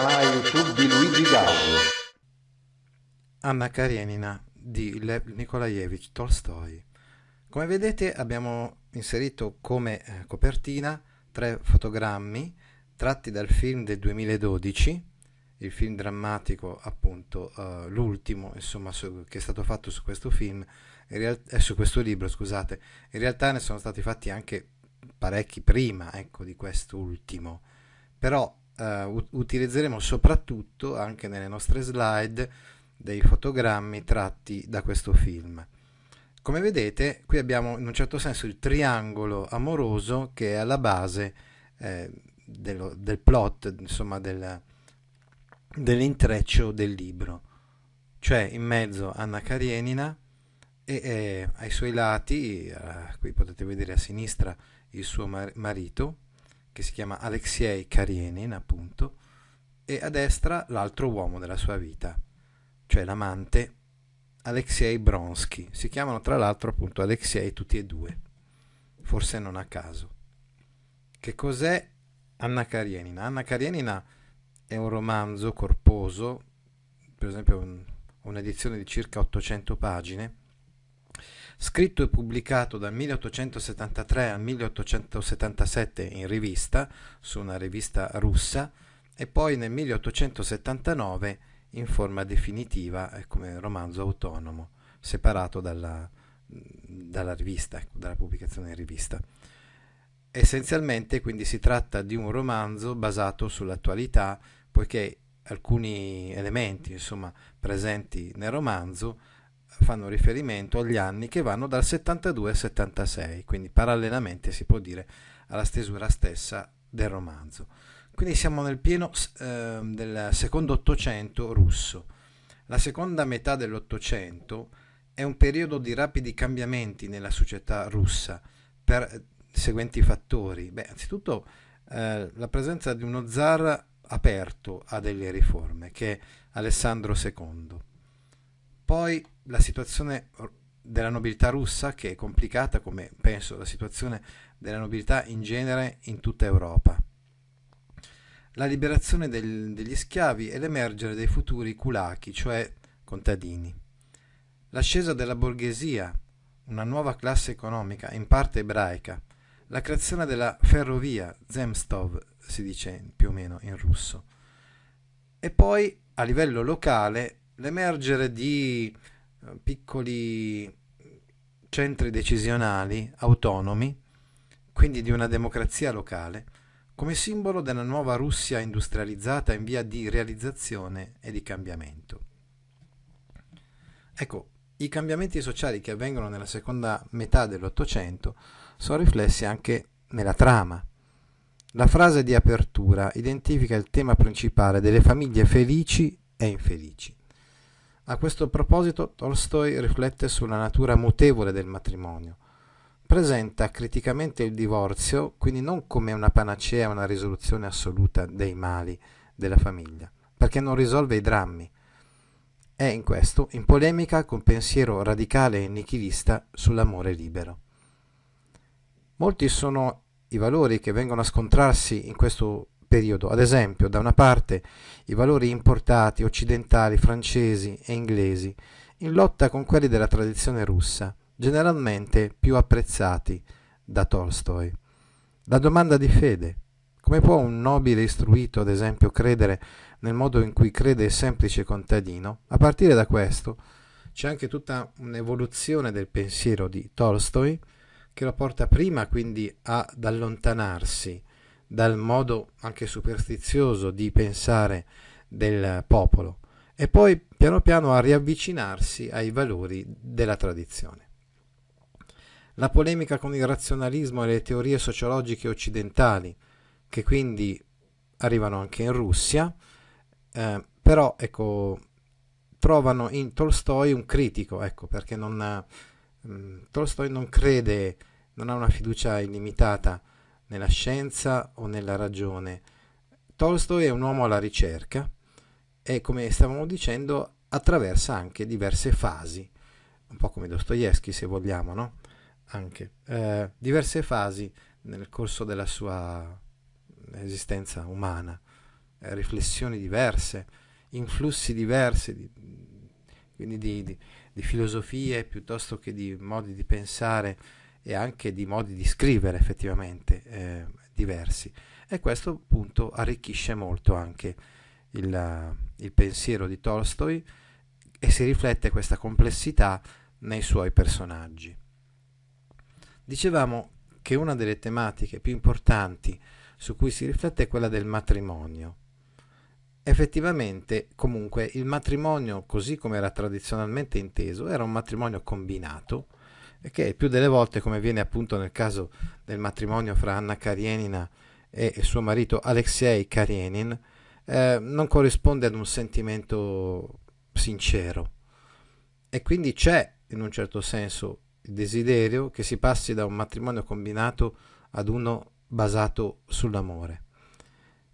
canale YouTube di Luigi Gaudio. Anna Karenina di Lev Nikolaevich Tolstoi. Come vedete abbiamo inserito come eh, copertina tre fotogrammi tratti dal film del 2012, il film drammatico appunto uh, l'ultimo insomma su, che è stato fatto su questo film, real- eh, su questo libro scusate, in realtà ne sono stati fatti anche parecchi prima ecco, di quest'ultimo, però uh, utilizzeremo soprattutto anche nelle nostre slide dei fotogrammi tratti da questo film. Come vedete, qui abbiamo in un certo senso il triangolo amoroso che è alla base eh, dello, del plot, insomma, del, dell'intreccio del libro. Cioè, in mezzo Anna Karenina e eh, ai suoi lati, eh, qui potete vedere a sinistra il suo mar- marito, che si chiama Alexei Karenin, appunto, e a destra l'altro uomo della sua vita, cioè l'amante Alexei Bronsky. Si chiamano tra l'altro appunto Alexei tutti e due, forse non a caso. Che cos'è Anna Karenina? Anna Karenina è un romanzo corposo, per esempio un, un'edizione di circa 800 pagine, scritto e pubblicato dal 1873 al 1877 in rivista, su una rivista russa, e poi nel 1879 in forma definitiva eh, come romanzo autonomo, separato dalla, dalla rivista, ecco, dalla pubblicazione in rivista. Essenzialmente quindi si tratta di un romanzo basato sull'attualità, poiché alcuni elementi insomma, presenti nel romanzo fanno riferimento agli anni che vanno dal 72 al 76, quindi parallelamente si può dire alla stesura stessa del romanzo. Quindi siamo nel pieno eh, del secondo Ottocento russo. La seconda metà dell'Ottocento è un periodo di rapidi cambiamenti nella società russa per i seguenti fattori. Beh, anzitutto eh, la presenza di uno zar aperto a delle riforme, che è Alessandro II. Poi la situazione della nobiltà russa, che è complicata come penso la situazione della nobiltà in genere in tutta Europa. La liberazione del, degli schiavi e l'emergere dei futuri kulaki, cioè contadini. L'ascesa della borghesia, una nuova classe economica, in parte ebraica, la creazione della ferrovia, Zemstov si dice più o meno in russo, e poi a livello locale l'emergere di piccoli centri decisionali autonomi, quindi di una democrazia locale, come simbolo della nuova Russia industrializzata in via di realizzazione e di cambiamento. Ecco, i cambiamenti sociali che avvengono nella seconda metà dell'Ottocento sono riflessi anche nella trama. La frase di apertura identifica il tema principale delle famiglie felici e infelici. A questo proposito Tolstoi riflette sulla natura mutevole del matrimonio, presenta criticamente il divorzio quindi non come una panacea, una risoluzione assoluta dei mali della famiglia, perché non risolve i drammi. È in questo in polemica con pensiero radicale e nichilista sull'amore libero. Molti sono i valori che vengono a scontrarsi in questo periodo, ad esempio, da una parte i valori importati occidentali, francesi e inglesi, in lotta con quelli della tradizione russa, generalmente più apprezzati da Tolstoi. La domanda di fede. Come può un nobile istruito, ad esempio, credere nel modo in cui crede il semplice contadino? A partire da questo c'è anche tutta un'evoluzione del pensiero di Tolstoi che lo porta prima quindi ad allontanarsi dal modo anche superstizioso di pensare del popolo e poi piano piano a riavvicinarsi ai valori della tradizione. La polemica con il razionalismo e le teorie sociologiche occidentali, che quindi arrivano anche in Russia, eh, però ecco, trovano in Tolstoi un critico, ecco, perché non, mh, mm, Tolstoi non crede, non ha una fiducia illimitata nella scienza o nella ragione. Tolstoi è un uomo alla ricerca e, come stavamo dicendo, attraversa anche diverse fasi, un po' come Dostoevsky se vogliamo, no? anche eh, diverse fasi nel corso della sua esistenza umana. eh, riflessioni diverse, influssi diversi, di, quindi di, di, di, filosofie piuttosto che di modi di pensare e anche di modi di scrivere effettivamente eh, diversi. E questo appunto arricchisce molto anche il, il pensiero di Tolstoi e si riflette questa complessità nei suoi personaggi. Dicevamo che una delle tematiche più importanti su cui si riflette è quella del matrimonio. Effettivamente, comunque, il matrimonio, così come era tradizionalmente inteso, era un matrimonio combinato, che più delle volte, come viene appunto nel caso del matrimonio fra Anna Karenina e suo marito Alexei Karenin, eh, non corrisponde ad un sentimento sincero. E quindi c'è, in un certo senso, il desiderio che si passi da un matrimonio combinato ad uno basato sull'amore.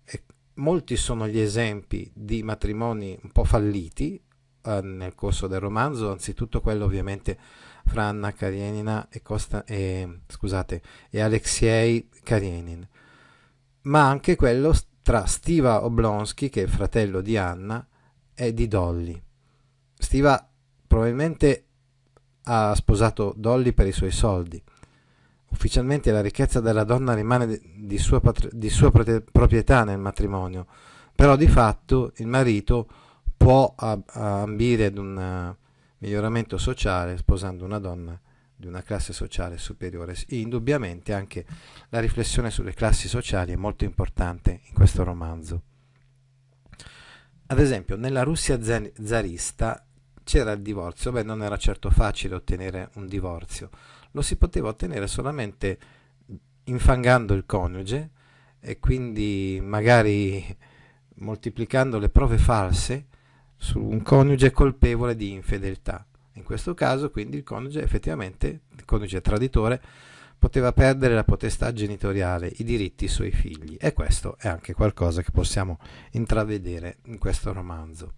E molti sono gli esempi di matrimoni un po' falliti eh, nel corso del romanzo, anzitutto quello ovviamente fra Anna Karenina e, Costa, e, scusate, e Alexei Karenin, ma anche quello tra Stiva Oblonsky, che è fratello di Anna, e di Dolly. Stiva probabilmente ha sposato Dolly per i suoi soldi. Ufficialmente la ricchezza della donna rimane di sua, patri- di sua proprietà nel matrimonio, però di fatto il marito può ambire ad un eh, miglioramento sociale sposando una donna di una classe sociale superiore. Indubbiamente anche la riflessione sulle classi sociali è molto importante in questo romanzo. Ad esempio, nella Russia zarista c'era il divorzio, beh non era certo facile ottenere un divorzio, lo si poteva ottenere solamente infangando il coniuge e quindi magari moltiplicando le prove false su un coniuge colpevole di infedeltà. In questo caso, quindi, il coniuge effettivamente, il coniuge traditore, poteva perdere la potestà genitoriale, i diritti sui figli. E questo è anche qualcosa che possiamo intravedere in questo romanzo.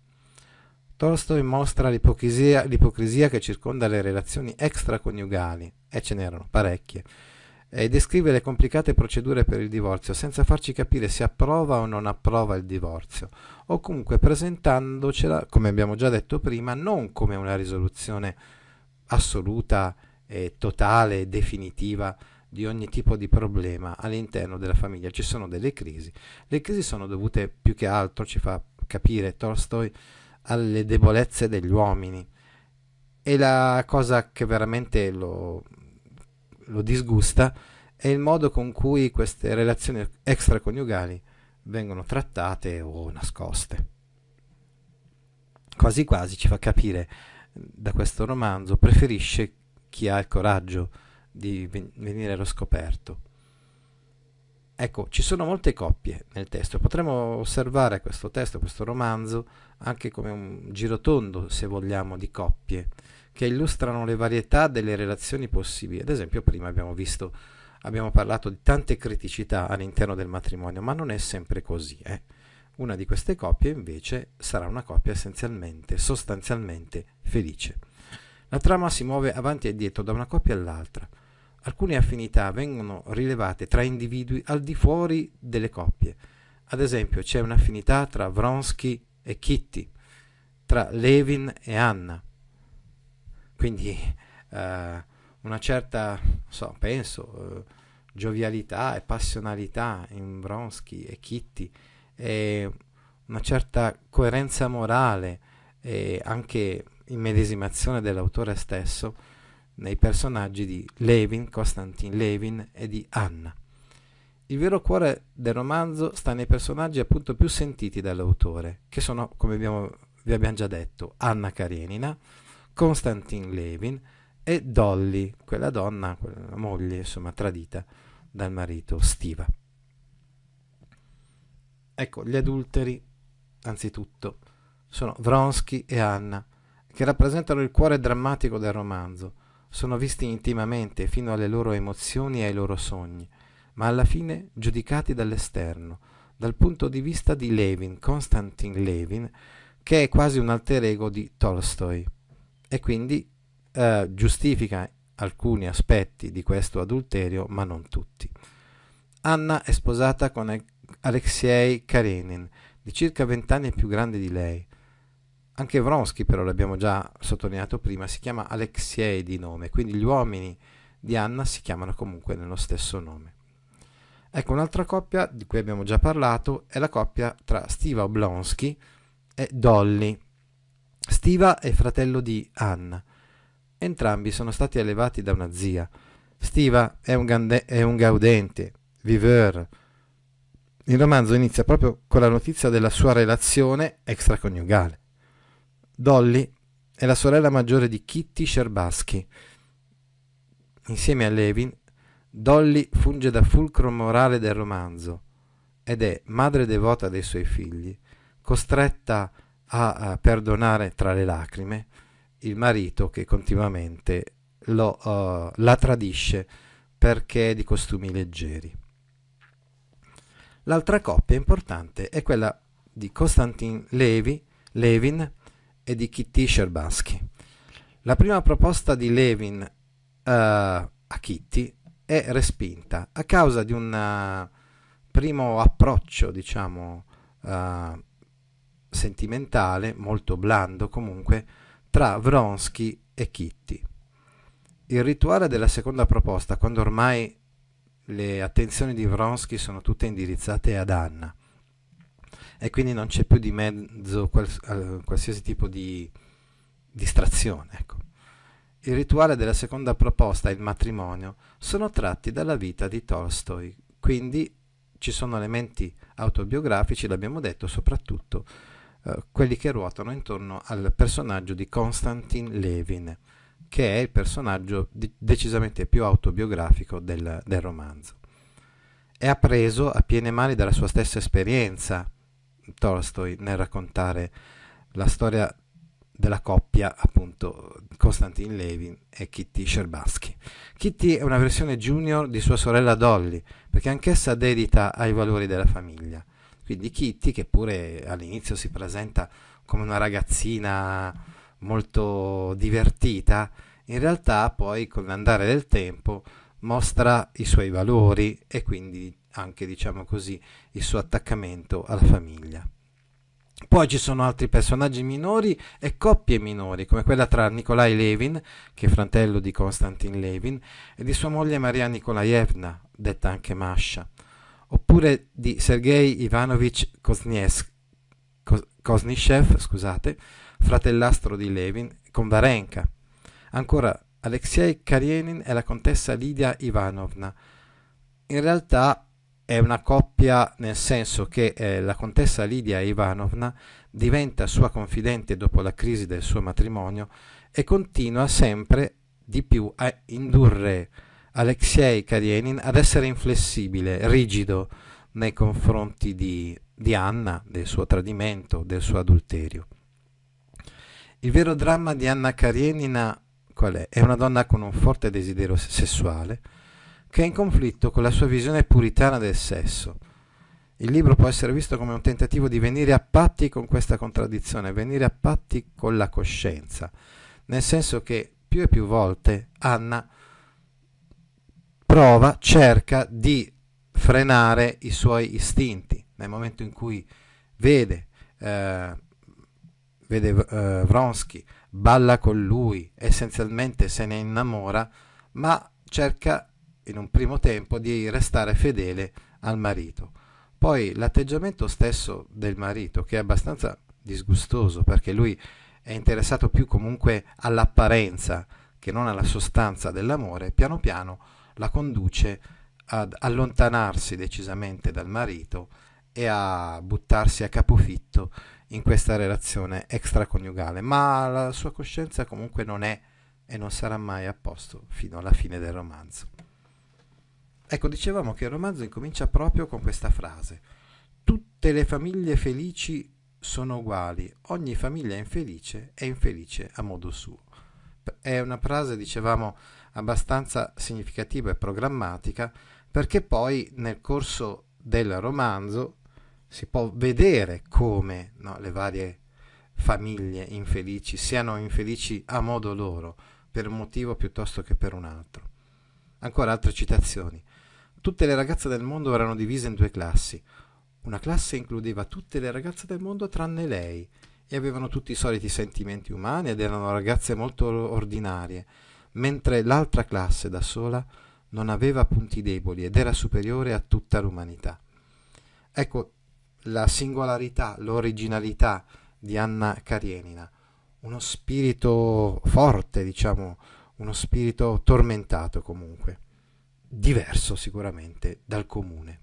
Tolstoi mostra l'ipocrisia, l'ipocrisia che circonda le relazioni extraconiugali, e ce n'erano parecchie, e descrive le complicate procedure per il divorzio senza farci capire se approva o non approva il divorzio, o comunque presentandocela, come abbiamo già detto prima, non come una risoluzione assoluta e totale definitiva di ogni tipo di problema all'interno della famiglia. Ci sono delle crisi. Le crisi sono dovute più che altro, ci fa capire Tolstoi, alle debolezze degli uomini. E la cosa che veramente lo, lo disgusta è il modo con cui queste relazioni extraconiugali vengono trattate o nascoste. Quasi quasi ci fa capire da questo romanzo preferisce chi ha il coraggio di venire allo scoperto. Ecco, ci sono molte coppie nel testo, potremmo osservare questo testo, questo romanzo, anche come un girotondo, se vogliamo, di coppie che illustrano le varietà delle relazioni possibili. Ad esempio, prima abbiamo visto, abbiamo parlato di tante criticità all'interno del matrimonio, ma non è sempre così. Eh? Una di queste coppie invece sarà una coppia essenzialmente, sostanzialmente felice. La trama si muove avanti e dietro da una coppia all'altra. Alcune affinità vengono rilevate tra individui al di fuori delle coppie. Ad esempio, c'è un'affinità tra Vronsky e Kitty, tra Levin e Anna, quindi eh, una certa, so, penso, eh, giovialità e passionalità in Vronsky e Kitty e una certa coerenza morale e anche immedesimazione dell'autore stesso nei personaggi di Levin, Konstantin Levin e di Anna. Il vero cuore del romanzo sta nei personaggi appunto più sentiti dall'autore, che sono, come abbiamo, vi abbiamo già detto, Anna Karenina, Konstantin Levin e Dolly, quella donna, quella moglie, insomma, tradita dal marito Stiva. Ecco, gli adulteri, anzitutto, sono Vronsky e Anna, che rappresentano il cuore drammatico del romanzo. Sono visti intimamente fino alle loro emozioni e ai loro sogni, ma alla fine giudicati dall'esterno, dal punto di vista di Levin, Konstantin Levin, che è quasi un alter ego di Tolstoi e quindi eh, giustifica alcuni aspetti di questo adulterio, ma non tutti. Anna è sposata con Alexei Karenin, di circa 20 anni più grande di lei. Anche Vronsky, però, l'abbiamo già sottolineato prima, si chiama Alexei di nome, quindi gli uomini di Anna si chiamano comunque nello stesso nome. Ecco, un'altra coppia di cui abbiamo già parlato è la coppia tra Stiva Oblonsky e Dolly. Stiva è fratello di Anna. Entrambi sono stati allevati da una zia. Stiva è un, gande- è un gaudente, viveur. Il romanzo inizia proprio con la notizia della sua relazione extraconiugale. Dolly è la sorella maggiore di Kitty Sherbasky. Insieme a Levin, Dolly funge da fulcro morale del romanzo ed è madre devota dei suoi figli, costretta a, a perdonare tra le lacrime il marito che continuamente lo, uh, la tradisce perché è di costumi leggeri. L'altra coppia importante è quella di Konstantin Levi, Levin e di Kitty Sherbansky. La prima proposta di Levin uh, a Kitty è respinta a causa di un uh, primo approccio, diciamo, uh, sentimentale, molto blando comunque, tra Vronsky e Kitty. Il rituale della seconda proposta, quando ormai le attenzioni di Vronsky sono tutte indirizzate ad Anna e quindi non c'è più di mezzo quals- qualsiasi tipo di distrazione. Ecco. Il rituale della seconda proposta e il matrimonio sono tratti dalla vita di Tolstoi, quindi ci sono elementi autobiografici, l'abbiamo detto, soprattutto eh, quelli che ruotano intorno al personaggio di Konstantin Levin che è il personaggio di- decisamente più autobiografico del, del romanzo. È appreso a piene mani dalla sua stessa esperienza Tolstoi nel raccontare la storia della coppia appunto Konstantin Levin e Kitty Sherbatsky. Kitty è una versione junior di sua sorella Dolly, perché anch'essa dedita ai valori della famiglia. Quindi Kitty, che pure all'inizio si presenta come una ragazzina molto divertita, in realtà poi con l'andare del tempo mostra i suoi valori e quindi anche diciamo così il suo attaccamento alla famiglia. Poi ci sono altri personaggi minori e coppie minori, come quella tra Nikolai Levin, che è fratello di Konstantin Levin, e di sua moglie Maria Nikolaevna, detta anche Masha, oppure di Sergei Ivanovich Kosnishev, scusate, fratellastro di Levin, con Varenka. Ancora, Alexei Karenin e la contessa Lidia Ivanovna. In realtà è una coppia nel senso che eh, la contessa Lidia Ivanovna diventa sua confidente dopo la crisi del suo matrimonio e continua sempre di più a indurre Alexei Karenin ad essere inflessibile, rigido nei confronti di, di Anna, del suo tradimento, del suo adulterio. Il vero dramma di Anna Karenina qual è? È una donna con un forte desiderio sessuale che è in conflitto con la sua visione puritana del sesso. Il libro può essere visto come un tentativo di venire a patti con questa contraddizione, venire a patti con la coscienza, nel senso che più e più volte Anna prova, cerca di frenare i suoi istinti nel momento in cui vede eh, vede uh, Vronsky, balla con lui, essenzialmente se ne innamora, ma cerca in un primo tempo di restare fedele al marito. Poi l'atteggiamento stesso del marito, che è abbastanza disgustoso perché lui è interessato più comunque all'apparenza che non alla sostanza dell'amore, piano piano la conduce ad allontanarsi decisamente dal marito e a buttarsi a capofitto in questa relazione extraconiugale, ma la sua coscienza comunque non è e non sarà mai a posto fino alla fine del romanzo. Ecco, dicevamo che il romanzo incomincia proprio con questa frase. Tutte le famiglie felici sono uguali, ogni famiglia infelice è infelice a modo suo. È una frase, dicevamo, abbastanza significativa e programmatica perché poi nel corso del romanzo si può vedere come no, le varie famiglie infelici siano infelici a modo loro, per un motivo piuttosto che per un altro. Ancora altre citazioni. Tutte le ragazze del mondo erano divise in due classi. Una classe includeva tutte le ragazze del mondo tranne lei e avevano tutti i soliti sentimenti umani ed erano ragazze molto ordinarie, mentre l'altra classe da sola non aveva punti deboli ed era superiore a tutta l'umanità. Ecco la singolarità, l'originalità di Anna Karenina, uno spirito forte, diciamo, uno spirito tormentato comunque, diverso sicuramente dal comune.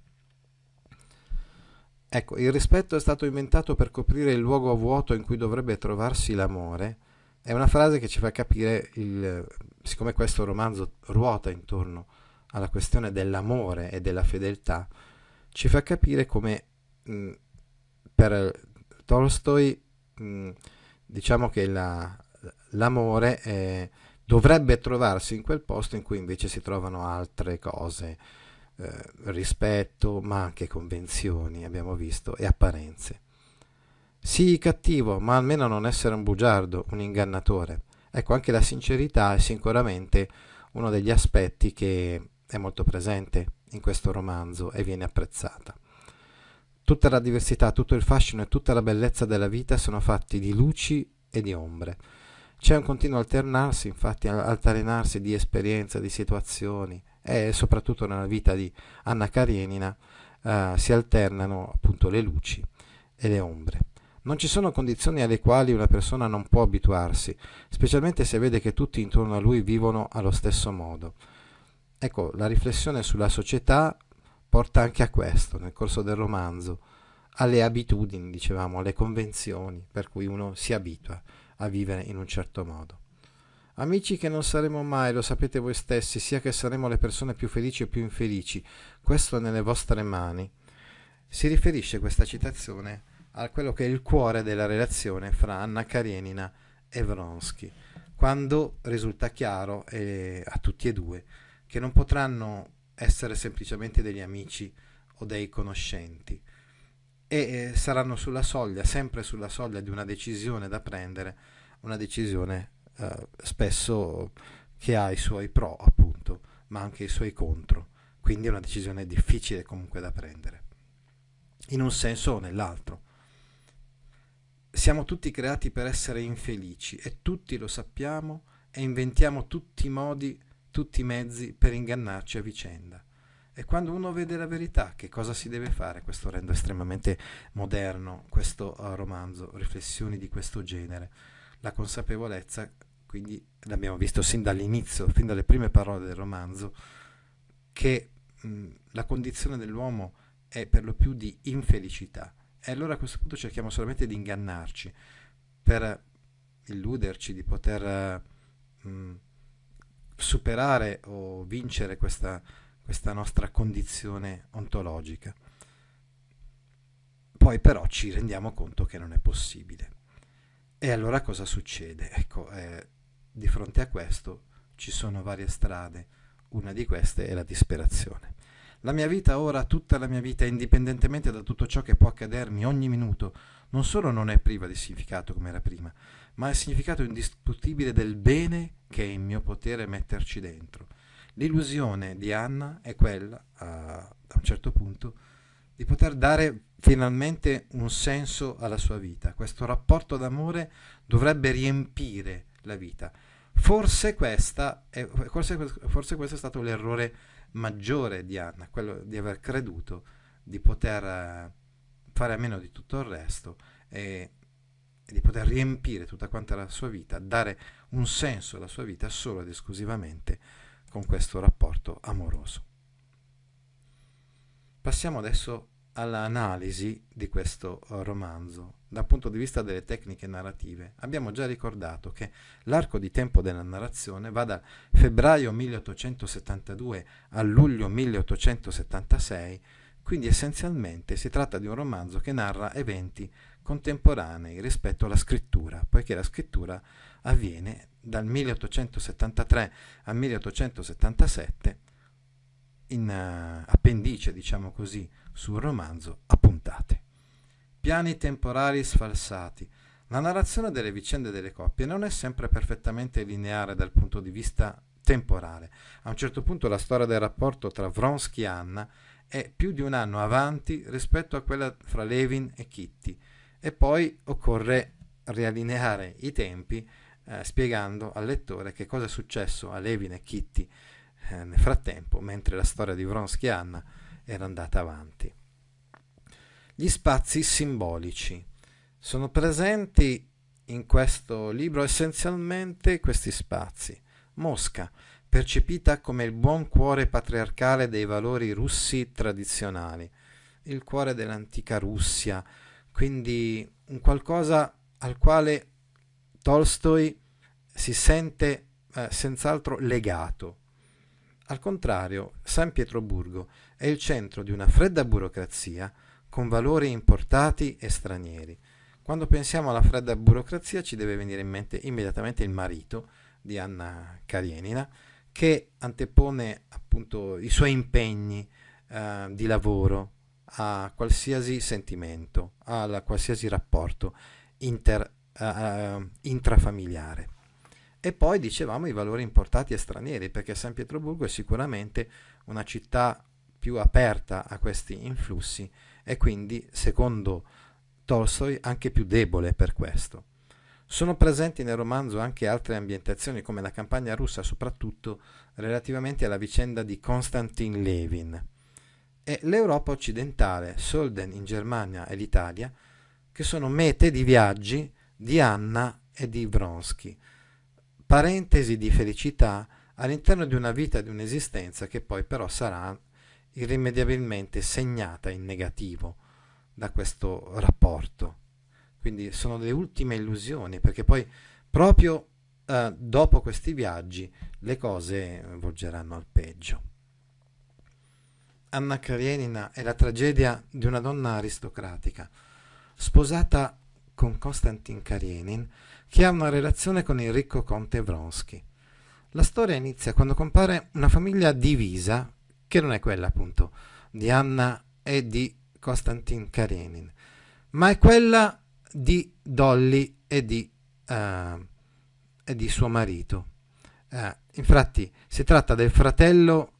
Ecco, il rispetto è stato inventato per coprire il luogo vuoto in cui dovrebbe trovarsi l'amore. È una frase che ci fa capire, il, siccome questo romanzo ruota intorno alla questione dell'amore e della fedeltà, ci fa capire come mh, per Tolstoi mh, diciamo che la, l'amore è, dovrebbe trovarsi in quel posto in cui invece si trovano altre cose, eh, rispetto, ma anche convenzioni, abbiamo visto, e apparenze. Sii cattivo, ma almeno non essere un bugiardo, un ingannatore. Ecco, anche la sincerità è sicuramente uno degli aspetti che è molto presente in questo romanzo e viene apprezzata. Tutta la diversità, tutto il fascino e tutta la bellezza della vita sono fatti di luci e di ombre. C'è un continuo alternarsi, infatti, altalenarsi di esperienze, di situazioni e soprattutto nella vita di Anna Karenina eh, si alternano appunto le luci e le ombre. Non ci sono condizioni alle quali una persona non può abituarsi, specialmente se vede che tutti intorno a lui vivono allo stesso modo. Ecco, la riflessione sulla società porta anche a questo nel corso del romanzo, alle abitudini, dicevamo, alle convenzioni per cui uno si abitua a vivere in un certo modo. Amici che non saremo mai, lo sapete voi stessi, sia che saremo le persone più felici o più infelici, questo è nelle vostre mani. Si riferisce questa citazione a quello che è il cuore della relazione fra Anna Karenina e Vronsky, quando risulta chiaro eh, a tutti e due che non potranno essere semplicemente degli amici o dei conoscenti e eh, saranno sulla soglia, sempre sulla soglia di una decisione da prendere, una decisione eh, spesso che ha i suoi pro appunto, ma anche i suoi contro, quindi è una decisione difficile comunque da prendere, in un senso o nell'altro. Siamo tutti creati per essere infelici e tutti lo sappiamo e inventiamo tutti i modi tutti i mezzi per ingannarci a vicenda. E quando uno vede la verità, che cosa si deve fare? Questo rende estremamente moderno questo uh, romanzo, riflessioni di questo genere. La consapevolezza, quindi l'abbiamo visto sin dall'inizio, fin dalle prime parole del romanzo, che mh, la condizione dell'uomo è per lo più di infelicità. E allora a questo punto cerchiamo solamente di ingannarci per illuderci di poter mh, superare o vincere questa, questa nostra condizione ontologica. Poi però ci rendiamo conto che non è possibile. E allora cosa succede? Ecco, eh, di fronte a questo ci sono varie strade, una di queste è la disperazione. La mia vita ora, tutta la mia vita, indipendentemente da tutto ciò che può accadermi ogni minuto, non solo non è priva di significato come era prima, ma il significato indiscutibile del bene che è in mio potere metterci dentro. L'illusione di Anna è quella, a, a un certo punto, di poter dare finalmente un senso alla sua vita. Questo rapporto d'amore dovrebbe riempire la vita. Forse, questa è, forse, forse questo è stato l'errore maggiore di Anna, quello di aver creduto di poter eh, fare a meno di tutto il resto e e di poter riempire tutta quanta la sua vita, dare un senso alla sua vita solo ed esclusivamente con questo rapporto amoroso. Passiamo adesso all'analisi di questo eh, romanzo. Dal punto di vista delle tecniche narrative, abbiamo già ricordato che l'arco di tempo della narrazione va da febbraio 1872 a luglio 1876, quindi essenzialmente si tratta di un romanzo che narra eventi contemporanei rispetto alla scrittura, poiché la scrittura avviene dal 1873 al 1877 in uh, appendice, diciamo così, sul romanzo a puntate. Piani temporali sfalsati. La narrazione delle vicende delle coppie non è sempre perfettamente lineare dal punto di vista temporale. A un certo punto la storia del rapporto tra Vronsky e Anna è più di un anno avanti rispetto a quella fra Levin e Kitty e poi occorre riallineare i tempi eh, spiegando al lettore che cosa è successo a Levin e Kitty eh, nel frattempo mentre la storia di Vronsky e Anna era andata avanti. Gli spazi simbolici sono presenti in questo libro essenzialmente questi spazi. Mosca, percepita come il buon cuore patriarcale dei valori russi tradizionali, il cuore dell'antica Russia, quindi un qualcosa al quale Tolstoi si sente eh, senz'altro legato. Al contrario, San Pietroburgo è il centro di una fredda burocrazia con valori importati e stranieri. Quando pensiamo alla fredda burocrazia ci deve venire in mente immediatamente il marito di Anna Karenina, che antepone appunto i suoi impegni eh, di lavoro a qualsiasi sentimento, a qualsiasi rapporto inter, uh, intrafamiliare. E poi dicevamo i valori importati e stranieri, perché San Pietroburgo è sicuramente una città più aperta a questi influssi e quindi, secondo Tolstoi, anche più debole per questo. Sono presenti nel romanzo anche altre ambientazioni come la campagna russa, soprattutto relativamente alla vicenda di Konstantin Levin. E l'Europa occidentale, Solden in Germania e l'Italia, che sono mete di viaggi di Anna e di Vronsky, parentesi di felicità all'interno di una vita e di un'esistenza che poi però sarà irrimediabilmente segnata in negativo da questo rapporto quindi sono le ultime illusioni, perché poi proprio eh, dopo questi viaggi le cose volgeranno al peggio. Anna Karenina è la tragedia di una donna aristocratica, sposata con Konstantin Karenin, che ha una relazione con il ricco conte Vronsky. La storia inizia quando compare una famiglia divisa, che non è quella appunto di Anna e di Konstantin Karenin, ma è quella di Dolly e di, uh, e di suo marito. Uh, infatti si tratta del fratello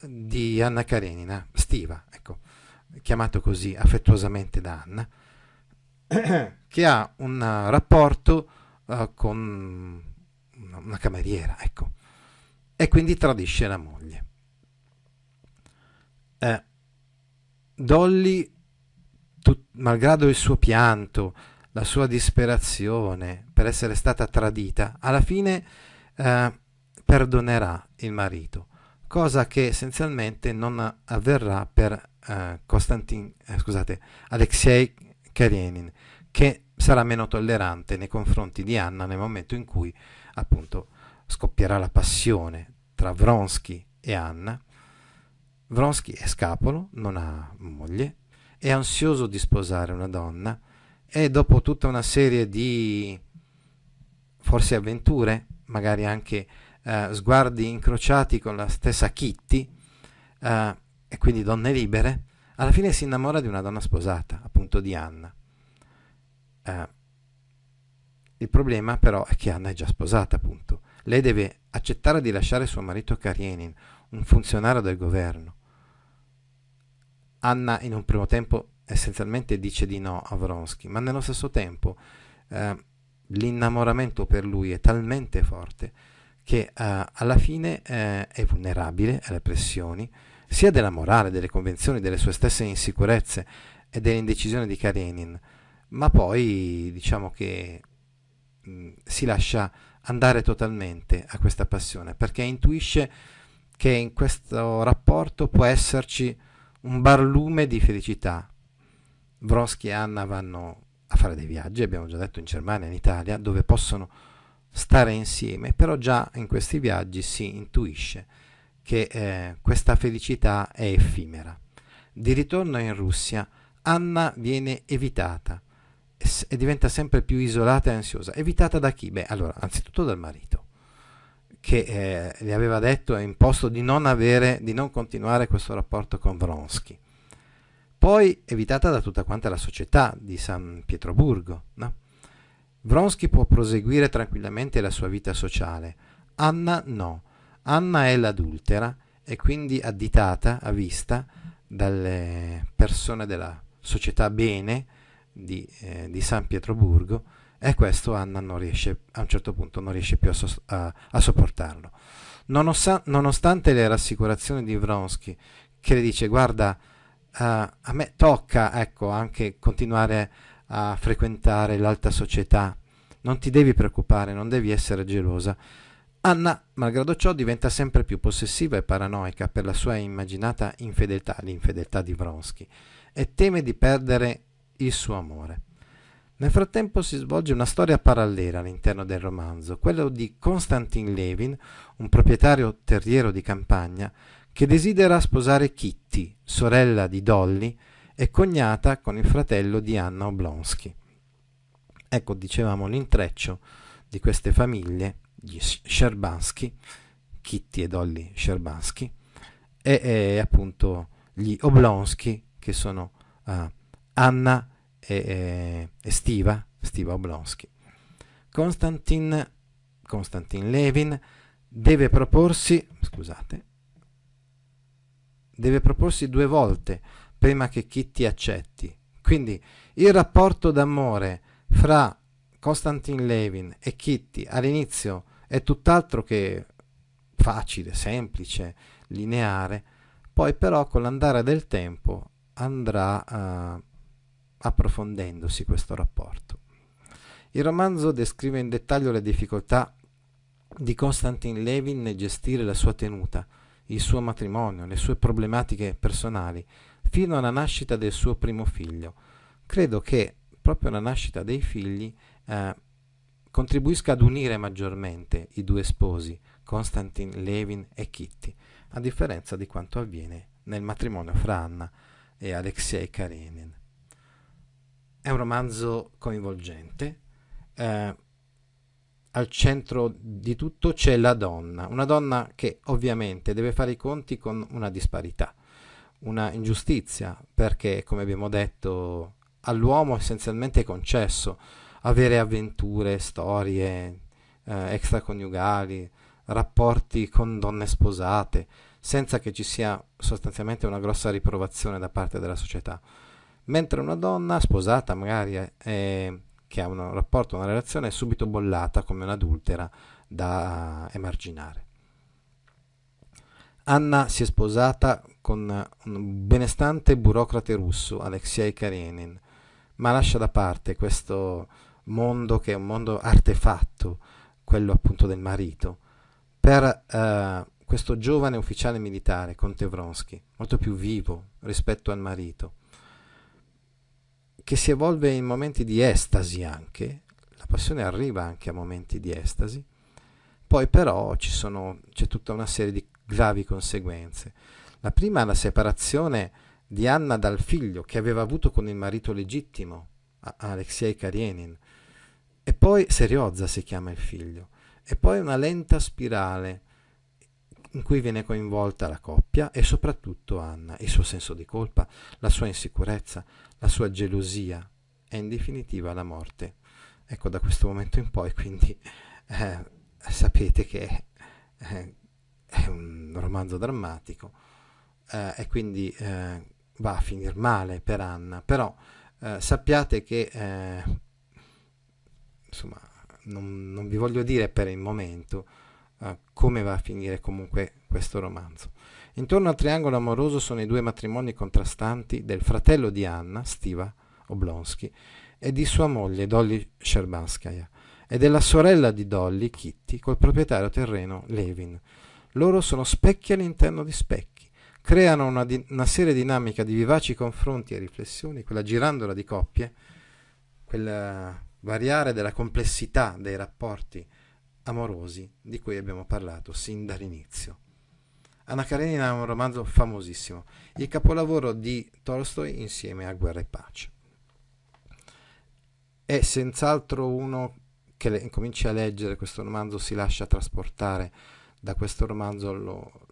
di Anna Karenina, Stiva, ecco, chiamato così affettuosamente da Anna, che ha un rapporto uh, con una cameriera, ecco, e quindi tradisce la moglie. Eh, Dolly, tut, malgrado il suo pianto, la sua disperazione per essere stata tradita, alla fine eh, perdonerà il marito, cosa che essenzialmente non avverrà per eh, eh, scusate, Alexei Karenin, che sarà meno tollerante nei confronti di Anna nel momento in cui appunto scoppierà la passione tra Vronsky e Anna. Vronsky è scapolo, non ha moglie, è ansioso di sposare una donna, e dopo tutta una serie di forse avventure, magari anche eh, sguardi incrociati con la stessa Kitty, eh, e quindi donne libere, alla fine si innamora di una donna sposata, appunto di Anna. Eh, il problema però è che Anna è già sposata, appunto. Lei deve accettare di lasciare suo marito Karenin, un funzionario del governo. Anna in un primo tempo essenzialmente dice di no a Vronsky, ma nello stesso tempo eh, l'innamoramento per lui è talmente forte che eh, alla fine eh, è vulnerabile alle pressioni sia della morale, delle convenzioni, delle sue stesse insicurezze e dell'indecisione di Karenin, ma poi diciamo che mh, mm, si lascia andare totalmente a questa passione perché intuisce che in questo rapporto può esserci un barlume di felicità, Vronsky e Anna vanno a fare dei viaggi, abbiamo già detto in Germania in Italia, dove possono stare insieme, però già in questi viaggi si intuisce che eh, questa felicità è effimera. Di ritorno in Russia, Anna viene evitata e diventa sempre più isolata e ansiosa. Evitata da chi? Beh, allora, anzitutto dal marito, che eh, le aveva detto e imposto di non, avere, di non continuare questo rapporto con Vronsky poi evitata da tutta quanta la società di San Pietroburgo. No? Vronsky può proseguire tranquillamente la sua vita sociale, Anna no. Anna è l'adultera e quindi additata a vista dalle persone della società bene di, eh, di San Pietroburgo e questo Anna non riesce, a un certo punto non riesce più a, so- a, a sopportarlo. Nonosa- nonostante le rassicurazioni di Vronsky, che le dice guarda, uh, a me tocca ecco, anche continuare a frequentare l'alta società, non ti devi preoccupare, non devi essere gelosa. Anna, malgrado ciò, diventa sempre più possessiva e paranoica per la sua immaginata infedeltà, l'infedeltà di Vronsky, e teme di perdere il suo amore. Nel frattempo si svolge una storia parallela all'interno del romanzo, quello di Konstantin Levin, un proprietario terriero di campagna, che desidera sposare Kitty, sorella di Dolly e cognata con il fratello di Anna Oblonsky. Ecco, dicevamo l'intreccio di queste famiglie, gli Sherbansky, Kitty e Dolly Sherbansky, e, e appunto gli Oblonsky, che sono uh, Anna e, e, Stiva, Stiva Oblonsky. Konstantin, Konstantin Levin deve proporsi, scusate, deve proporsi due volte prima che Kitty accetti. Quindi il rapporto d'amore fra Konstantin Levin e Kitty all'inizio è tutt'altro che facile, semplice, lineare, poi però con l'andare del tempo andrà uh, approfondendosi questo rapporto. Il romanzo descrive in dettaglio le difficoltà di Konstantin Levin nel gestire la sua tenuta, il suo matrimonio, le sue problematiche personali, fino alla nascita del suo primo figlio. Credo che proprio la nascita dei figli eh, contribuisca ad unire maggiormente i due sposi, Konstantin Levin e Kitty, a differenza di quanto avviene nel matrimonio fra Anna e Alexei Karenin. È un romanzo coinvolgente. Eh, al centro di tutto c'è la donna, una donna che ovviamente deve fare i conti con una disparità, una ingiustizia, perché come abbiamo detto all'uomo essenzialmente è concesso avere avventure, storie eh, extraconiugali, rapporti con donne sposate, senza che ci sia sostanzialmente una grossa riprovazione da parte della società. Mentre una donna sposata magari è, che ha un rapporto, una relazione, è subito bollata come un'adultera da emarginare. Anna si è sposata con un benestante burocrate russo, Alexei Karenin, ma lascia da parte questo mondo che è un mondo artefatto, quello appunto del marito, per eh, questo giovane ufficiale militare, Conte Vronsky, molto più vivo rispetto al marito, che si evolve in momenti di estasi anche, la passione arriva anche a momenti di estasi, poi però sono, c'è tutta una serie di gravi conseguenze. La prima è la separazione di Anna dal figlio che aveva avuto con il marito legittimo, Alexei Karenin, e poi Seriozza si chiama il figlio, e poi una lenta spirale in cui viene coinvolta la coppia e soprattutto Anna, il suo senso di colpa, la sua insicurezza, la sua gelosia e in definitiva la morte. Ecco, da questo momento in poi quindi eh, sapete che eh, è un romanzo drammatico eh, e quindi eh, va a finire male per Anna, però eh, sappiate che eh, insomma non, non, vi voglio dire per il momento come va a finire comunque questo romanzo. Intorno al triangolo amoroso sono i due matrimoni contrastanti del fratello di Anna, Stiva Oblonsky, e di sua moglie Dolly Sherbanskaya, e della sorella di Dolly, Kitty, col proprietario terreno Levin. Loro sono specchi all'interno di specchi, creano una, di- una serie dinamica di vivaci confronti e riflessioni, quella girandola di coppie, quel variare della complessità dei rapporti amorosi di cui abbiamo parlato sin dall'inizio. Anna Karenina è un romanzo famosissimo, il capolavoro di Tolstoi insieme a Guerra e Pace. È senz'altro uno che le, cominci a leggere questo romanzo, si lascia trasportare da questo romanzo, lo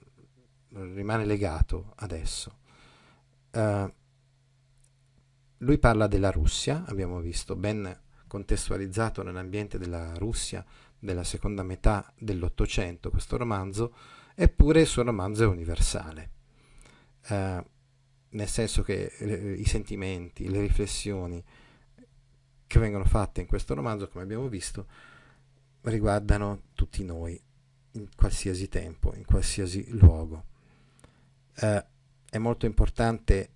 rimane legato adesso. Uh, lui parla della Russia, abbiamo visto, ben contestualizzato nell'ambiente della Russia della seconda metà dell'Ottocento, questo romanzo, eppure il suo romanzo è universale. Eh, nel senso che eh, i sentimenti, le riflessioni che vengono fatte in questo romanzo, come abbiamo visto, riguardano tutti noi, in qualsiasi tempo, in qualsiasi luogo. Eh, è molto importante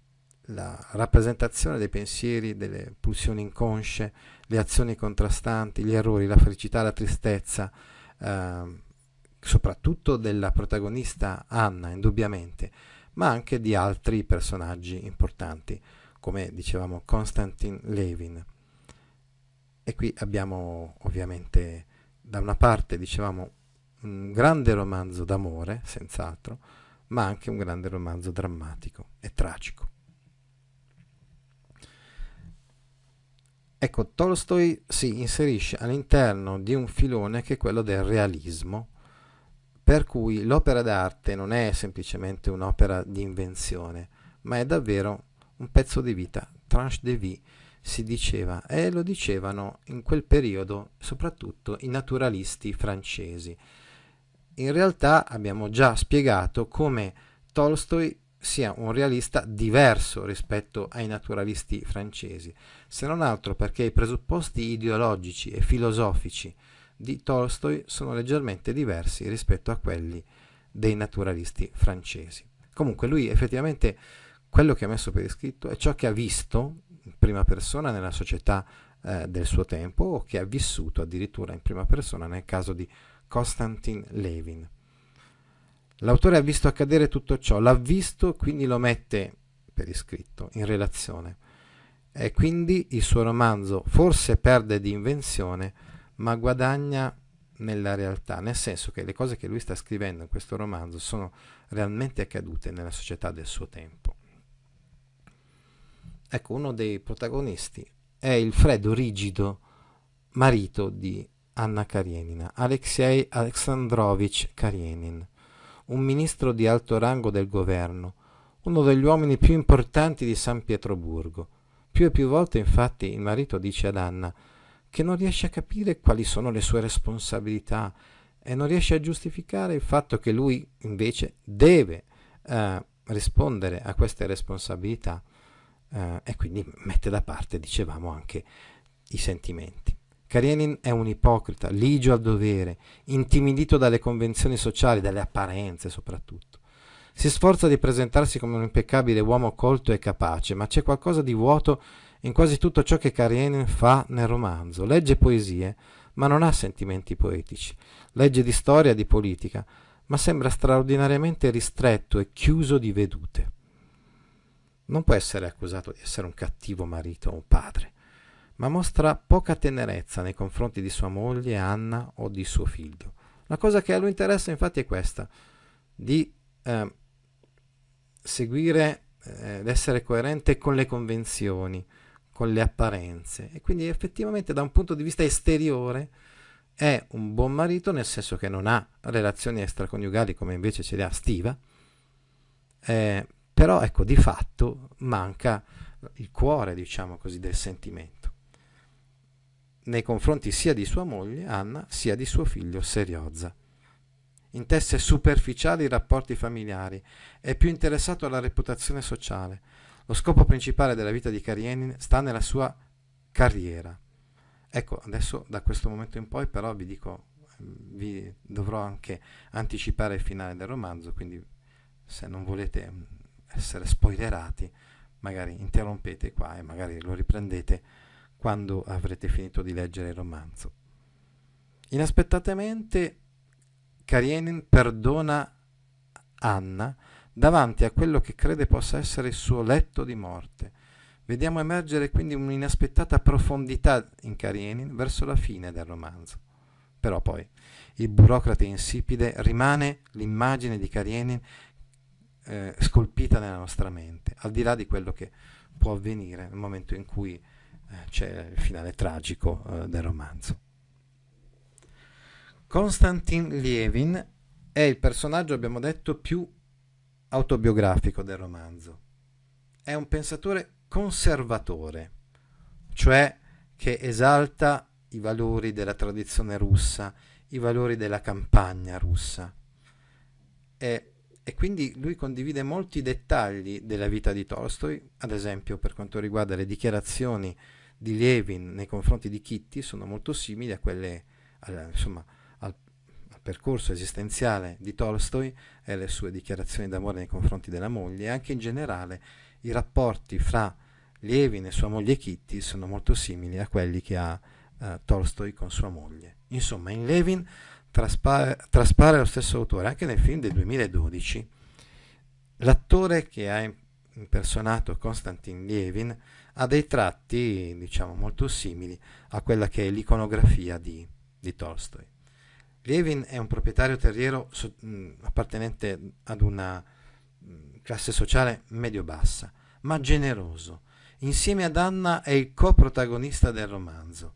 la rappresentazione dei pensieri, delle pulsioni inconsce, le azioni contrastanti, gli errori, la felicità, la tristezza, eh, soprattutto della protagonista Anna, indubbiamente, ma anche di altri personaggi importanti, come dicevamo Konstantin Levin. E qui abbiamo ovviamente da una parte, dicevamo, un grande romanzo d'amore, senz'altro, ma anche un grande romanzo drammatico e tragico. Ecco, Tolstoi si inserisce all'interno di un filone che è quello del realismo, per cui l'opera d'arte non è semplicemente un'opera di invenzione, ma è davvero un pezzo di vita, tranche de vie, si diceva, e lo dicevano in quel periodo soprattutto i naturalisti francesi. In realtà abbiamo già spiegato come Tolstoi sia un realista diverso rispetto ai naturalisti francesi, se non altro perché i presupposti ideologici e filosofici di Tolstoi sono leggermente diversi rispetto a quelli dei naturalisti francesi. Comunque lui effettivamente quello che ha messo per iscritto è ciò che ha visto in prima persona nella società eh, del suo tempo o che ha vissuto addirittura in prima persona nel caso di Konstantin Levin. L'autore ha visto accadere tutto ciò, l'ha visto, quindi lo mette per iscritto in relazione. E quindi il suo romanzo forse perde di invenzione, ma guadagna nella realtà, nel senso che le cose che lui sta scrivendo in questo romanzo sono realmente accadute nella società del suo tempo. Ecco, uno dei protagonisti è il freddo, rigido marito di Anna Karenina, Alexei Alexandrovich Karenin, un ministro di alto rango del governo, uno degli uomini più importanti di San Pietroburgo. Più e più volte infatti il marito dice ad Anna che non riesce a capire quali sono le sue responsabilità e non riesce a giustificare il fatto che lui invece deve eh, rispondere a queste responsabilità eh, e quindi mette da parte, dicevamo, anche i sentimenti. Karenin è un ipocrita, ligio al dovere, intimidito dalle convenzioni sociali, dalle apparenze soprattutto. Si sforza di presentarsi come un impeccabile uomo colto e capace, ma c'è qualcosa di vuoto in quasi tutto ciò che Karenin fa nel romanzo. Legge poesie, ma non ha sentimenti poetici. Legge di storia, di politica, ma sembra straordinariamente ristretto e chiuso di vedute. Non può essere accusato di essere un cattivo marito o un padre, ma mostra poca tenerezza nei confronti di sua moglie Anna o di suo figlio. La cosa che a lui interessa infatti è questa, di eh, seguire, eh, essere coerente con le convenzioni, con le apparenze. E quindi effettivamente da un punto di vista esteriore è un buon marito nel senso che non ha relazioni extraconiugali come invece ce le ha Stiva, eh, però ecco di fatto manca il cuore diciamo così del sentimento nei confronti sia di sua moglie Anna sia di suo figlio Seriozza. Intesse superficiali i rapporti familiari, è più interessato alla reputazione sociale lo scopo principale della vita di Karienin sta nella sua carriera. Ecco, adesso da questo momento in poi però vi dico, vi dovrò anche anticipare il finale del romanzo, quindi se non volete mm, essere spoilerati, magari interrompete qua e magari lo riprendete quando avrete finito di leggere il romanzo. Inaspettatamente Karienin perdona Anna davanti a quello che crede possa essere il suo letto di morte. Vediamo emergere quindi un'inaspettata profondità in Karenin verso la fine del romanzo. Però poi il burocrate insipide rimane l'immagine di Karenin eh, scolpita nella nostra mente, al di là di quello che può avvenire nel momento in cui c'è il finale tragico eh, del romanzo. Konstantin Lievin è il personaggio, abbiamo detto, più autobiografico del romanzo. È un pensatore conservatore, cioè che esalta i valori della tradizione russa, i valori della campagna russa. E e quindi lui condivide molti dettagli della vita di Tolstoi, ad esempio per quanto riguarda le dichiarazioni di Levin nei confronti di Kitty, sono molto simili a quelle, insomma, al, al percorso esistenziale di Tolstoi e alle sue dichiarazioni d'amore nei confronti della moglie, e anche in generale i rapporti fra Levin e sua moglie Kitty sono molto simili a quelli che ha eh, Tolstoi con sua moglie. Insomma, in Levin traspare, traspare lo stesso autore, anche nel film del 2012. L'attore che ha impersonato Konstantin Levin ha dei tratti, diciamo, molto simili a quella che è l'iconografia di, di Tolstoi. Levin è un proprietario terriero so, mh, appartenente ad una mh, classe sociale medio-bassa, ma generoso. Insieme ad Anna è il coprotagonista del romanzo.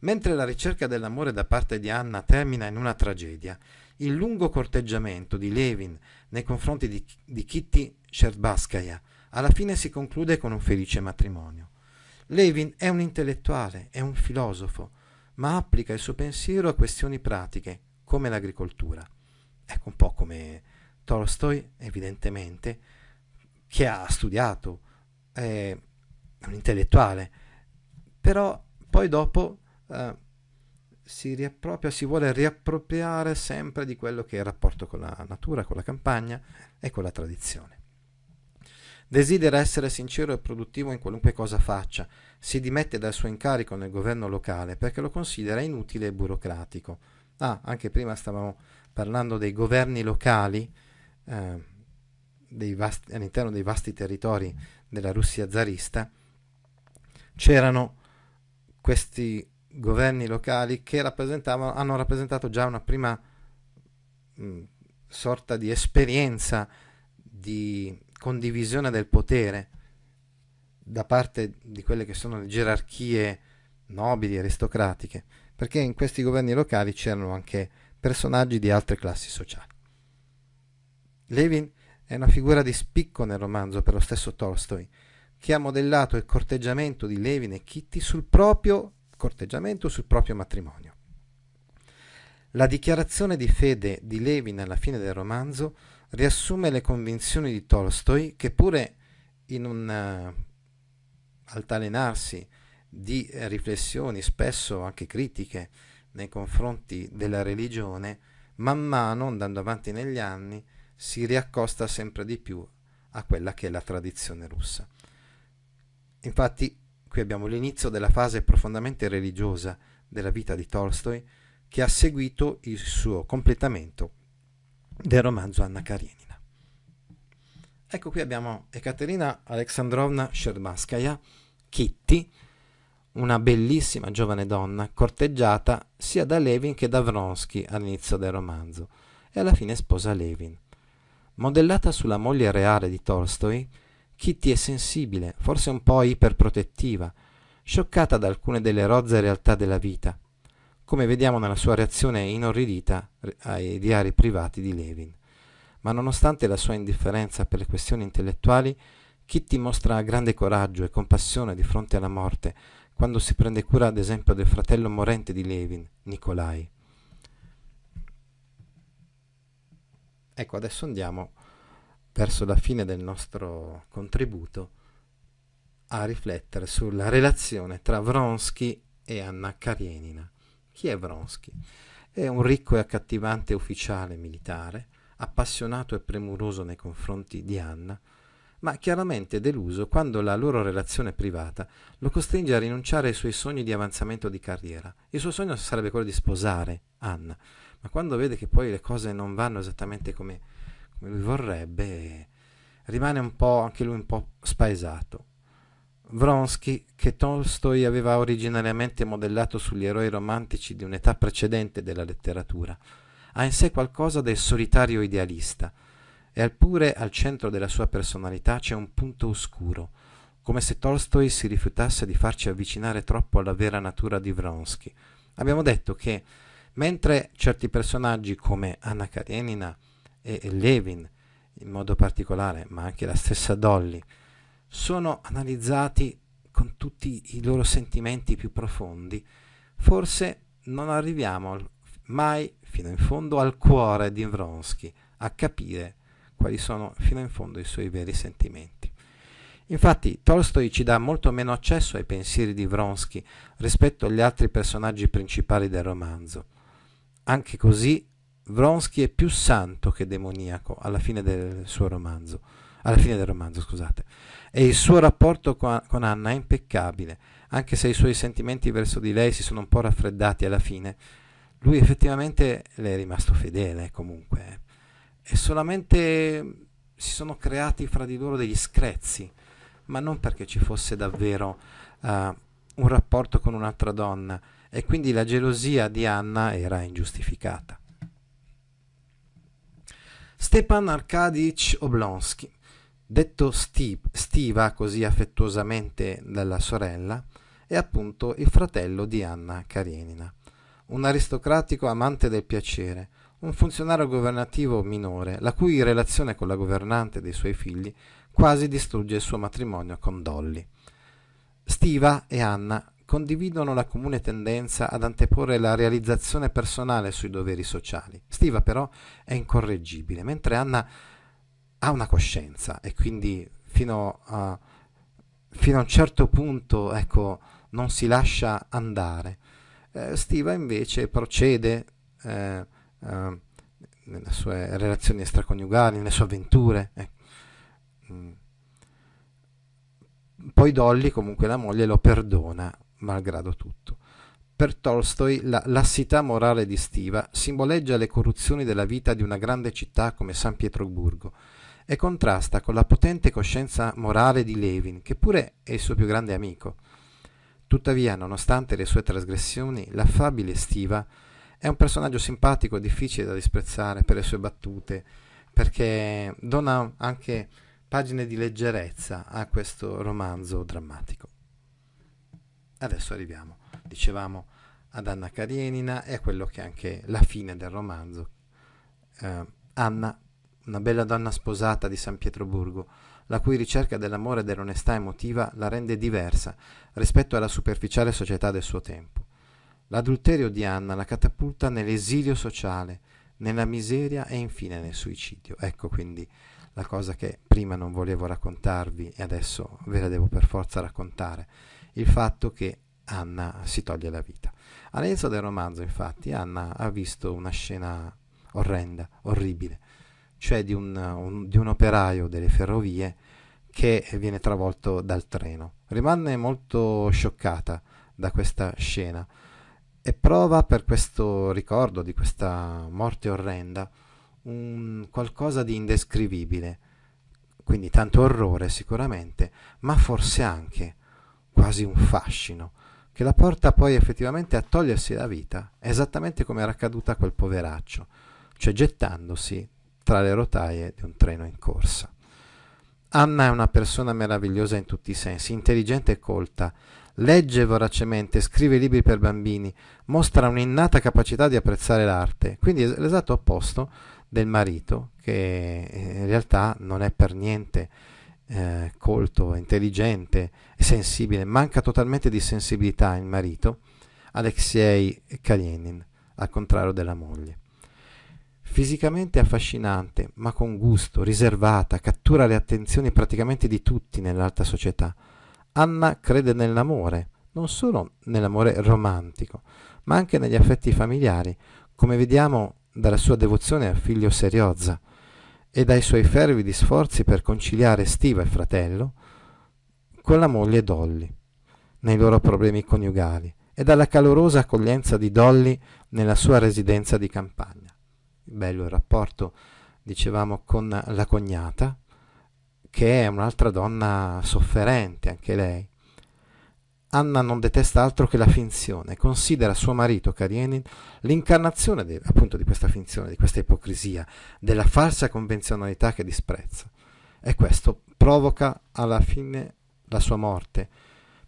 Mentre la ricerca dell'amore da parte di Anna termina in una tragedia, il lungo corteggiamento di Levin nei confronti di, di Kitty Sherbaskaya alla fine si conclude con un felice matrimonio. Levin è un intellettuale, è un filosofo, ma applica il suo pensiero a questioni pratiche, come l'agricoltura. Ecco un po' come Tolstoi, evidentemente, che ha studiato, è un intellettuale, però poi dopo eh, si riappropria, si vuole riappropriare sempre di quello che è il rapporto con la natura, con la campagna e con la tradizione. Desidera essere sincero e produttivo in qualunque cosa faccia, si dimette dal suo incarico nel governo locale perché lo considera inutile e burocratico. Ah, anche prima stavamo parlando dei governi locali eh, dei vasti, all'interno dei vasti territori della Russia zarista. C'erano questi governi locali che rappresentavano, hanno rappresentato già una prima mh, sorta di esperienza di condivisione del potere da parte di quelle che sono le gerarchie nobili, aristocratiche, perché in questi governi locali c'erano anche personaggi di altre classi sociali. Levin è una figura di spicco nel romanzo per lo stesso Tolstoi, che ha modellato il corteggiamento di Levin e Kitty sul proprio corteggiamento, sul proprio matrimonio. La dichiarazione di fede di Levin alla fine del romanzo riassume le convinzioni di Tolstoi che pure in un uh, altalenarsi di riflessioni spesso anche critiche nei confronti della religione, man mano andando avanti negli anni si riaccosta sempre di più a quella che è la tradizione russa. Infatti qui abbiamo l'inizio della fase profondamente religiosa della vita di Tolstoi che ha seguito il suo completamento del romanzo Anna Karenina. Ecco qui abbiamo Ekaterina Alexandrovna Shermaskaya, Kitty, una bellissima giovane donna corteggiata sia da Levin che da Vronsky all'inizio del romanzo e alla fine sposa Levin. Modellata sulla moglie reale di Tolstoi, Kitty è sensibile, forse un po' iperprotettiva, scioccata da alcune delle rozze realtà della vita come vediamo nella sua reazione inorridita ai diari privati di Levin. Ma nonostante la sua indifferenza per le questioni intellettuali, Kitty mostra grande coraggio e compassione di fronte alla morte quando si prende cura ad esempio del fratello morente di Levin, Nikolai. Ecco, adesso andiamo verso la fine del nostro contributo a riflettere sulla relazione tra Vronsky e Anna Karenina. Chi è Vronsky? È un ricco e accattivante ufficiale militare, appassionato e premuroso nei confronti di Anna, ma chiaramente deluso quando la loro relazione privata lo costringe a rinunciare ai suoi sogni di avanzamento di carriera. Il suo sogno sarebbe quello di sposare Anna, ma quando vede che poi le cose non vanno esattamente come, come lui vorrebbe, rimane un po' anche lui un po' spaesato. Vronsky, che Tolstoi aveva originariamente modellato sugli eroi romantici di un'età precedente della letteratura, ha in sé qualcosa del solitario idealista, e alpure al centro della sua personalità c'è un punto oscuro, come se Tolstoi si rifiutasse di farci avvicinare troppo alla vera natura di Vronsky. Abbiamo detto che mentre certi personaggi come Anna Karenina e Levin, in modo particolare, ma anche la stessa Dolly, sono analizzati con tutti i loro sentimenti più profondi, forse non arriviamo mai fino in fondo al cuore di Vronsky, a capire quali sono fino in fondo i suoi veri sentimenti. Infatti Tolstoi ci dà molto meno accesso ai pensieri di Vronsky rispetto agli altri personaggi principali del romanzo. Anche così Vronsky è più santo che demoniaco alla fine del suo romanzo, alla fine del romanzo, scusate. E il suo rapporto con, Anna è impeccabile, anche se i suoi sentimenti verso di lei si sono un po' raffreddati alla fine. Lui effettivamente le è rimasto fedele comunque. Eh. E solamente si sono creati fra di loro degli screzi, ma non perché ci fosse davvero uh, un rapporto con un'altra donna, e quindi la gelosia di Anna era ingiustificata. Stepan Arkadich Oblonsky, detto Steve, Stiva così affettuosamente dalla sorella, è appunto il fratello di Anna Karenina, un aristocratico amante del piacere, un funzionario governativo minore, la cui relazione con la governante dei suoi figli quasi distrugge il suo matrimonio con Dolly. Stiva e Anna condividono la comune tendenza ad anteporre la realizzazione personale sui doveri sociali. Stiva però è incorreggibile, mentre Anna ha una coscienza e quindi fino a, fino a un certo punto ecco, non si lascia andare. Eh, Stiva invece procede eh, eh, nelle sue relazioni extraconiugali, nelle sue avventure. Eh. Mm. Poi Dolly, comunque la moglie, lo perdona malgrado tutto. Per Tolstoi la lassità morale di Stiva simboleggia le corruzioni della vita di una grande città come San Pietroburgo e contrasta con la potente coscienza morale di Levin, che pure è il suo più grande amico. Tuttavia, nonostante le sue trasgressioni, l'affabile Stiva è un personaggio simpatico e difficile da disprezzare per le sue battute, perché dona anche pagine di leggerezza a questo romanzo drammatico. Adesso arriviamo, dicevamo, ad Anna Karenina e a quello che è anche la fine del romanzo. Eh, Anna, una bella donna sposata di San Pietroburgo, la cui ricerca dell'amore e dell'onestà emotiva la rende diversa rispetto alla superficiale società del suo tempo. L'adulterio di Anna la catapulta nell'esilio sociale, nella miseria e infine nel suicidio. Ecco quindi la cosa che prima non volevo raccontarvi e adesso ve la devo per forza raccontare il fatto che Anna si toglie la vita. All'inizio del romanzo, infatti, Anna ha visto una scena orrenda, orribile, cioè di un, un, di un operaio delle ferrovie che viene travolto dal treno. Rimane molto scioccata da questa scena e prova per questo ricordo di questa morte orrenda un qualcosa di indescrivibile, quindi tanto orrore sicuramente, ma forse anche quasi un fascino, che la porta poi effettivamente a togliersi la vita, esattamente come era accaduta a quel poveraccio, cioè gettandosi tra le rotaie di un treno in corsa. Anna è una persona meravigliosa in tutti i sensi, intelligente e colta, legge voracemente, scrive libri per bambini, mostra un'innata capacità di apprezzare l'arte, quindi è l'esatto opposto del marito, che in realtà non è per niente eh, colto, intelligente sensibile, manca totalmente di sensibilità il marito, Alexei Kalinin, al contrario della moglie. Fisicamente affascinante, ma con gusto, riservata, cattura le attenzioni praticamente di tutti nell'alta società. Anna crede nell'amore, non solo nell'amore romantico, ma anche negli affetti familiari, come vediamo dalla sua devozione al figlio Seriozza, e dai suoi fervidi sforzi per conciliare Stiva e fratello con la moglie Dolly nei loro problemi coniugali e dalla calorosa accoglienza di Dolly nella sua residenza di campagna. Bello il rapporto, dicevamo, con la cognata, che è un'altra donna sofferente anche lei, Anna non detesta altro che la finzione, considera suo marito Karienin l'incarnazione de, appunto di questa finzione, di questa ipocrisia, della falsa convenzionalità che disprezza. E questo provoca alla fine la sua morte,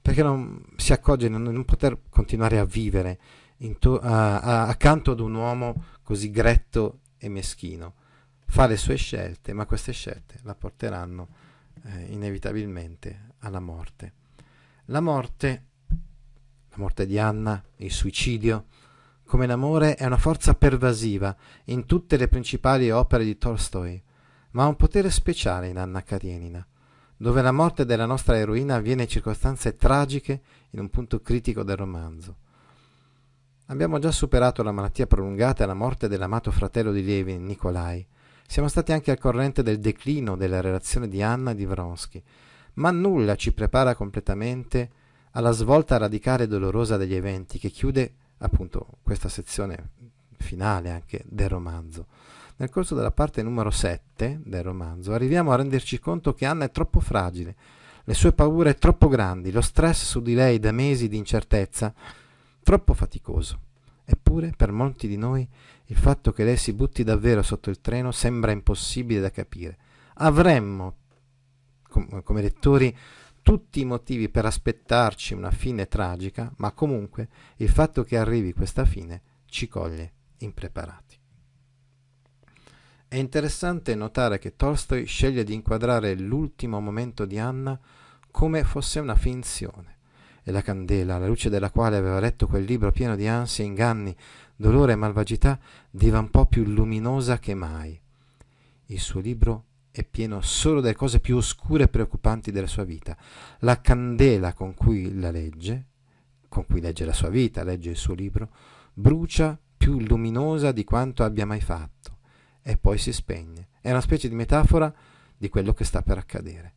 perché non si accorge di non poter continuare a vivere to- a- a- accanto ad un uomo così gretto e meschino. Fa le sue scelte, ma queste scelte la porteranno eh, inevitabilmente alla morte. La morte, la morte di Anna, il suicidio, come l'amore è una forza pervasiva in tutte le principali opere di Tolstoi, ma ha un potere speciale in Anna Karenina, dove la morte della nostra eroina avviene in circostanze tragiche in un punto critico del romanzo. Abbiamo già superato la malattia prolungata e la morte dell'amato fratello di Levin, Nikolai. Siamo stati anche al corrente del declino della relazione di Anna e di Vronsky, ma nulla ci prepara completamente alla svolta radicale e dolorosa degli eventi che chiude appunto questa sezione finale anche del romanzo. Nel corso della parte numero 7 del romanzo arriviamo a renderci conto che Anna è troppo fragile, le sue paure troppo grandi, lo stress su di lei da mesi di incertezza troppo faticoso. Eppure, per molti di noi, il fatto che lei si butti davvero sotto il treno sembra impossibile da capire. Avremmo, com- come lettori, tutti i motivi per aspettarci una fine tragica, ma comunque il fatto che arrivi questa fine ci coglie impreparati. È interessante notare che Tolstoi sceglie di inquadrare l'ultimo momento di Anna come fosse una finzione, e la candela, alla luce della quale aveva letto quel libro pieno di ansie, inganni, dolore e malvagità, diva un po' più luminosa che mai. Il suo libro è pieno solo delle cose più oscure e preoccupanti della sua vita. La candela con cui la legge, con cui legge la sua vita, legge il suo libro, brucia più luminosa di quanto abbia mai fatto e poi si spegne. È una specie di metafora di quello che sta per accadere.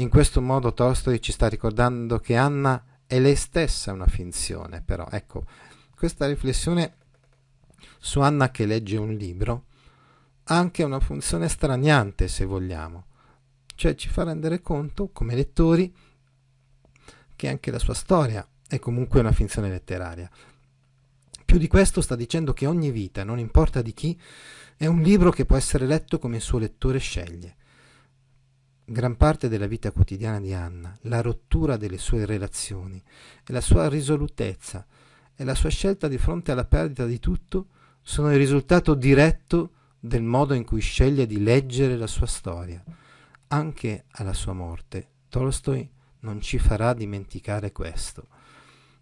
In questo modo Tolstoi ci sta ricordando che Anna è lei stessa una finzione, però ecco, questa riflessione su Anna che legge un libro ha anche una funzione straniante, se vogliamo, cioè ci fa rendere conto, come lettori, che anche la sua storia è comunque una finzione letteraria. Più di questo sta dicendo che ogni vita, non importa di chi, è un libro che può essere letto come il suo lettore sceglie. Gran parte della vita quotidiana di Anna, la rottura delle sue relazioni e la sua risolutezza e la sua scelta di fronte alla perdita di tutto sono il risultato diretto del modo in cui sceglie di leggere la sua storia. Anche alla sua morte, Tolstoi non ci farà dimenticare questo.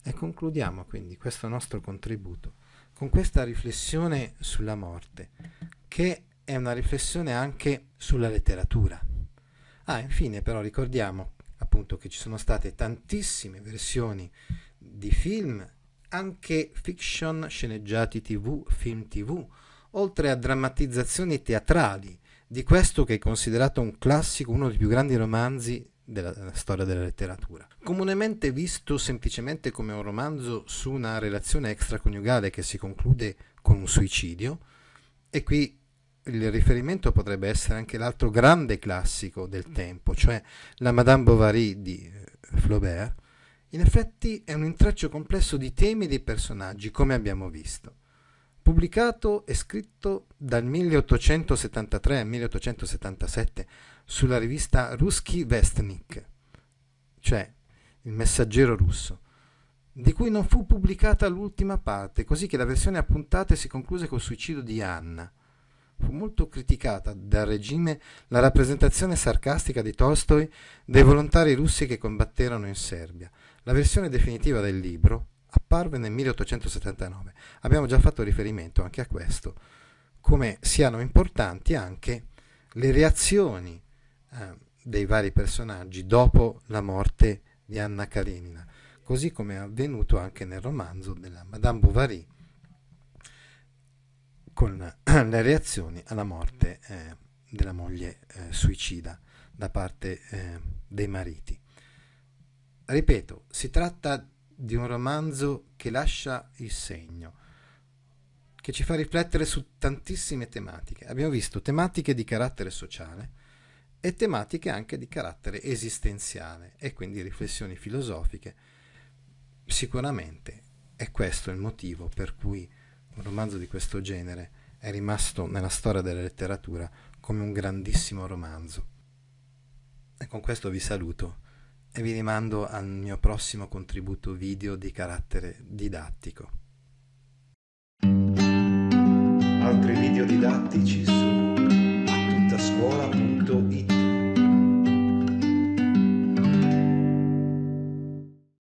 E concludiamo quindi questo nostro contributo con questa riflessione sulla morte, che è una riflessione anche sulla letteratura. Ah, infine però ricordiamo appunto che ci sono state tantissime versioni di film, anche fiction, sceneggiati tv, film tv, oltre a drammatizzazioni teatrali di questo che è considerato un classico, uno dei più grandi romanzi della, storia della letteratura. Comunemente visto semplicemente come un romanzo su una relazione extraconiugale che si conclude con un suicidio, e qui il riferimento potrebbe essere anche l'altro grande classico del tempo, cioè la Madame Bovary di eh, Flaubert, in effetti è un intreccio complesso di temi e di personaggi, come abbiamo visto. Pubblicato e scritto dal 1873 al 1877 sulla rivista Ruski Vestnik, cioè il messaggero russo, di cui non fu pubblicata l'ultima parte, così che la versione a puntate si concluse col suicidio di Anna. Fu molto criticata dal regime la rappresentazione sarcastica di Tolstoi dei volontari russi che combatterono in Serbia. La versione definitiva del libro apparve nel 1879. Abbiamo già fatto riferimento anche a questo, come siano importanti anche le reazioni eh, dei vari personaggi dopo la morte di Anna Karenina, così come è avvenuto anche nel romanzo della Madame Bovary con le reazioni alla morte eh, della moglie eh, suicida da parte eh, dei mariti. Ripeto, si tratta di un romanzo che lascia il segno, che ci fa riflettere su tantissime tematiche. Abbiamo visto tematiche di carattere sociale, e tematiche anche di carattere esistenziale e quindi riflessioni filosofiche. Sicuramente è questo il motivo per cui un romanzo di questo genere è rimasto nella storia della letteratura come un grandissimo romanzo. E con questo vi saluto e vi rimando al mio prossimo contributo video di carattere didattico. Altri video didattici su attuttascuola.it